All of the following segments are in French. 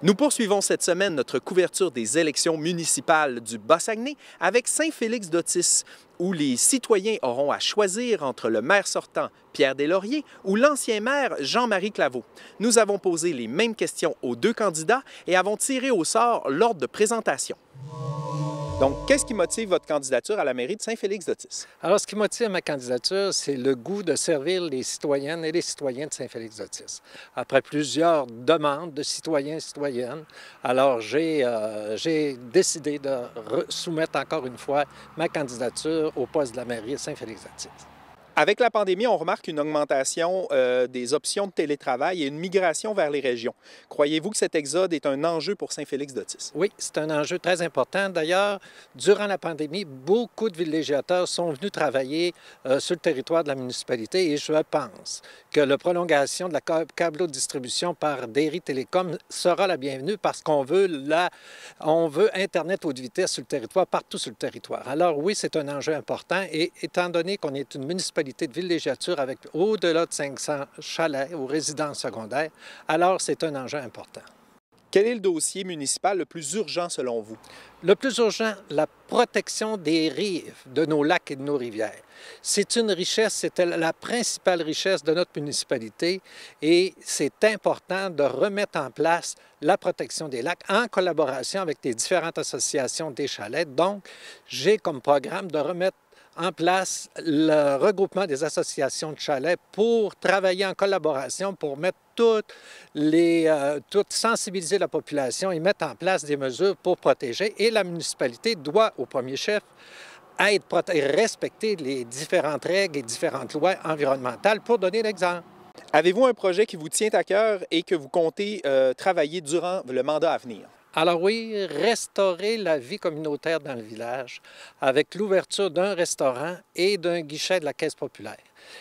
Nous poursuivons cette semaine notre couverture des élections municipales du Bas-Saguenay avec Saint-Félix d'Otis, où les citoyens auront à choisir entre le maire sortant, Pierre Deslauriers, ou l'ancien maire, Jean-Marie Claveau. Nous avons posé les mêmes questions aux deux candidats et avons tiré au sort l'ordre de présentation. Donc, qu'est-ce qui motive votre candidature à la mairie de Saint-Félix-d'Otis? Alors, ce qui motive ma candidature, c'est le goût de servir les citoyennes et les citoyens de Saint-Félix-d'Otis. Après plusieurs demandes de citoyens et citoyennes, alors j'ai euh, décidé de soumettre encore une fois ma candidature au poste de la mairie de Saint-Félix-d'Otis. Avec la pandémie, on remarque une augmentation euh, des options de télétravail et une migration vers les régions. Croyez-vous que cet exode est un enjeu pour Saint-Félix-d'Otis? Oui, c'est un enjeu très important. D'ailleurs, durant la pandémie, beaucoup de villégiateurs sont venus travailler euh, sur le territoire de la municipalité et je pense que la prolongation de la câble distribution par Derry Télécom sera la bienvenue parce qu'on veut, veut Internet haute vitesse sur le territoire, partout sur le territoire. Alors oui, c'est un enjeu important et étant donné qu'on est une municipalité de villégiature avec au-delà de 500 chalets ou résidences secondaires, alors c'est un enjeu important. Quel est le dossier municipal le plus urgent selon vous? Le plus urgent, la protection des rives de nos lacs et de nos rivières. C'est une richesse, c'est la principale richesse de notre municipalité et c'est important de remettre en place la protection des lacs en collaboration avec les différentes associations des chalets. Donc, j'ai comme programme de remettre en place le regroupement des associations de chalets pour travailler en collaboration pour mettre toutes les, euh, sensibiliser la population et mettre en place des mesures pour protéger. Et la municipalité doit, au premier chef, respecter les différentes règles et différentes lois environnementales pour donner l'exemple. Avez-vous un projet qui vous tient à cœur et que vous comptez euh, travailler durant le mandat à venir? Alors oui, restaurer la vie communautaire dans le village avec l'ouverture d'un restaurant et d'un guichet de la Caisse populaire.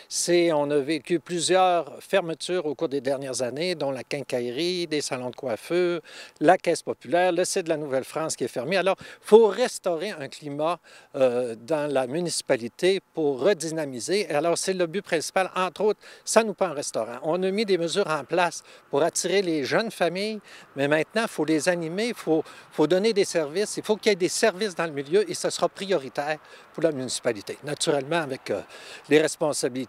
C'est, on a vécu plusieurs fermetures au cours des dernières années, dont la quincaillerie, des salons de coiffure, la Caisse populaire, le site de la Nouvelle-France qui est fermé. Alors, il faut restaurer un climat euh, dans la municipalité pour redynamiser. Alors, c'est le but principal. Entre autres, ça nous prend un restaurant. On a mis des mesures en place pour attirer les jeunes familles, mais maintenant, il faut les animer, il faut, faut donner des services, il faut qu'il y ait des services dans le milieu et ce sera prioritaire pour la municipalité. Naturellement, avec euh, les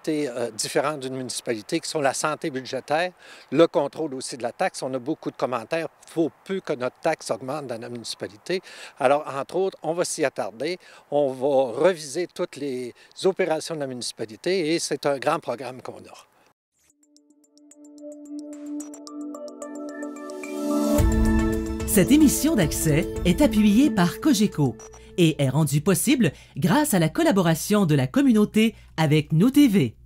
euh, différentes d'une municipalité, qui sont la santé budgétaire, le contrôle aussi de la taxe. On a beaucoup de commentaires. Il faut plus que notre taxe augmente dans la municipalité. Alors, entre autres, on va s'y attarder. On va reviser toutes les opérations de la municipalité et c'est un grand programme qu'on a. Cette émission d'accès est appuyée par Cogeco et est rendue possible grâce à la collaboration de la communauté avec Nous TV.